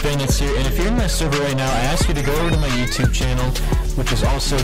Here, and if you're in my server right now, I ask you to go over to my YouTube channel, which is also